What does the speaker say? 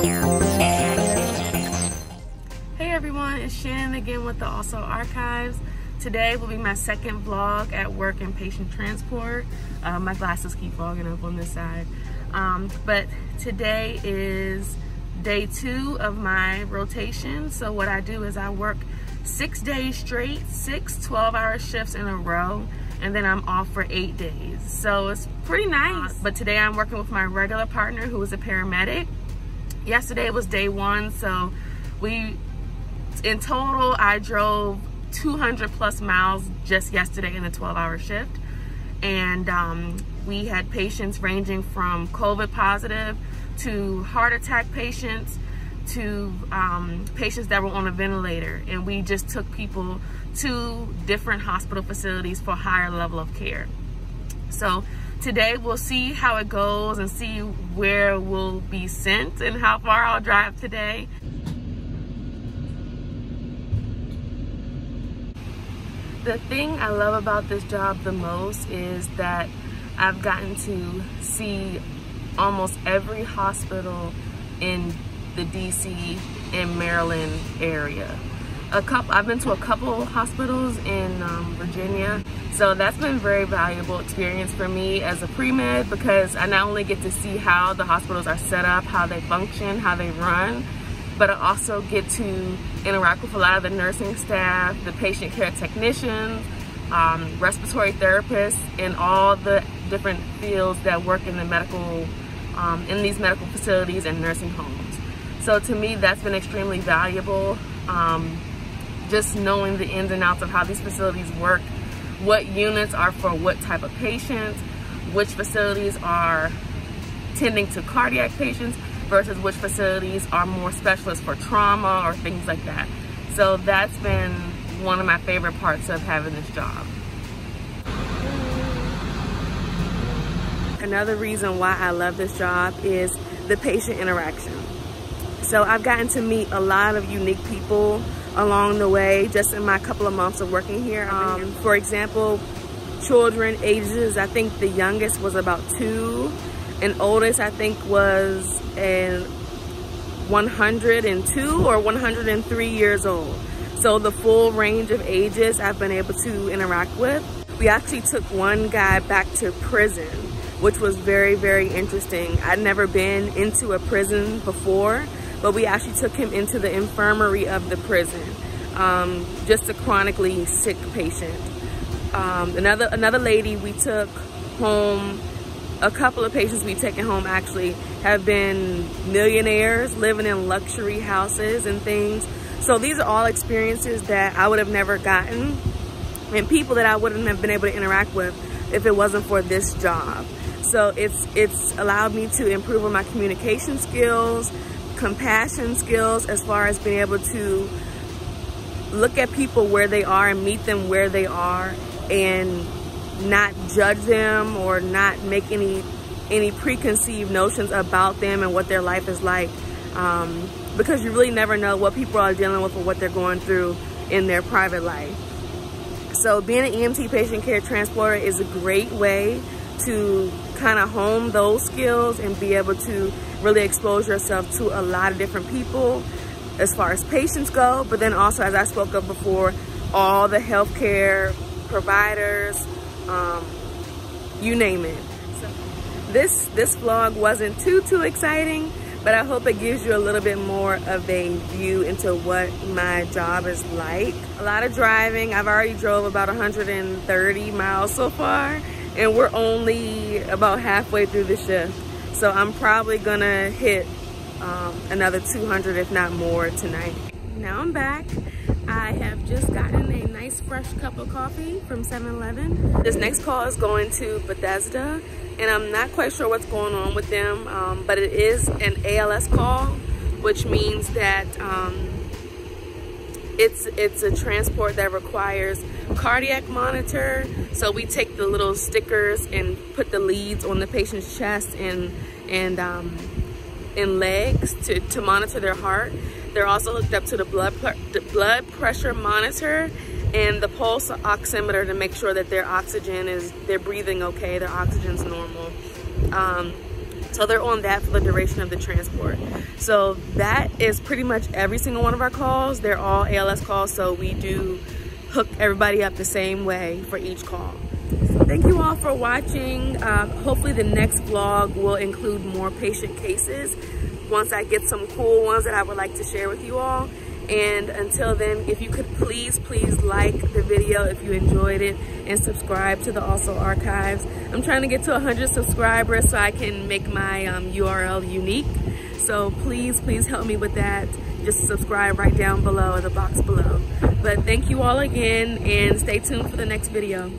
Hey everyone, it's Shannon again with the Also Archives. Today will be my second vlog at work in patient transport. Uh, my glasses keep fogging up on this side. Um, but today is day two of my rotation. So what I do is I work six days straight, six 12 hour shifts in a row, and then I'm off for eight days. So it's pretty nice. But today I'm working with my regular partner who is a paramedic. Yesterday was day one, so we, in total, I drove 200 plus miles just yesterday in the 12 hour shift. And um, we had patients ranging from COVID positive to heart attack patients to um, patients that were on a ventilator. And we just took people to different hospital facilities for higher level of care. So today we'll see how it goes and see where we'll be sent and how far I'll drive today. The thing I love about this job the most is that I've gotten to see almost every hospital in the DC and Maryland area. A couple, I've been to a couple hospitals in um, Virginia, so that's been a very valuable experience for me as a pre-med because I not only get to see how the hospitals are set up, how they function, how they run, but I also get to interact with a lot of the nursing staff, the patient care technicians, um, respiratory therapists, and all the different fields that work in the medical, um, in these medical facilities and nursing homes. So to me, that's been extremely valuable. Um, just knowing the ins and outs of how these facilities work, what units are for what type of patients, which facilities are tending to cardiac patients, versus which facilities are more specialists for trauma or things like that. So that's been one of my favorite parts of having this job. Another reason why I love this job is the patient interaction. So I've gotten to meet a lot of unique people along the way just in my couple of months of working here. Um, for example, children ages, I think the youngest was about two and oldest I think was and 102 or 103 years old. So the full range of ages I've been able to interact with. We actually took one guy back to prison, which was very, very interesting. I'd never been into a prison before, but we actually took him into the infirmary of the prison, um, just a chronically sick patient. Um, another, another lady we took home a couple of patients we've taken home actually have been millionaires living in luxury houses and things. So these are all experiences that I would have never gotten and people that I wouldn't have been able to interact with if it wasn't for this job. So it's it's allowed me to improve on my communication skills, compassion skills as far as being able to look at people where they are and meet them where they are and not judge them or not make any any preconceived notions about them and what their life is like um, because you really never know what people are dealing with or what they're going through in their private life. So being an EMT patient care transporter is a great way to kind of hone those skills and be able to really expose yourself to a lot of different people as far as patients go, but then also as I spoke of before, all the healthcare providers, um, you name it. So this, this vlog wasn't too, too exciting, but I hope it gives you a little bit more of a view into what my job is like. A lot of driving. I've already drove about 130 miles so far, and we're only about halfway through the shift. So I'm probably gonna hit um, another 200, if not more tonight. Now I'm back. I have just gotten a nice fresh cup of coffee from 7-Eleven. This next call is going to Bethesda and I'm not quite sure what's going on with them, um, but it is an ALS call, which means that um, it's, it's a transport that requires cardiac monitor. So we take the little stickers and put the leads on the patient's chest and, and, um, and legs to, to monitor their heart. They're also hooked up to the blood, the blood pressure monitor and the pulse oximeter to make sure that their oxygen is, they're breathing okay, their oxygen's normal. Um, So they're on that for the duration of the transport. So that is pretty much every single one of our calls. They're all ALS calls, so we do hook everybody up the same way for each call. Thank you all for watching. Um, hopefully the next vlog will include more patient cases once I get some cool ones that I would like to share with you all. And until then, if you could please, please like the video if you enjoyed it and subscribe to the Also Archives. I'm trying to get to 100 subscribers so I can make my um, URL unique. So please, please help me with that. Just subscribe right down below in the box below. But thank you all again and stay tuned for the next video.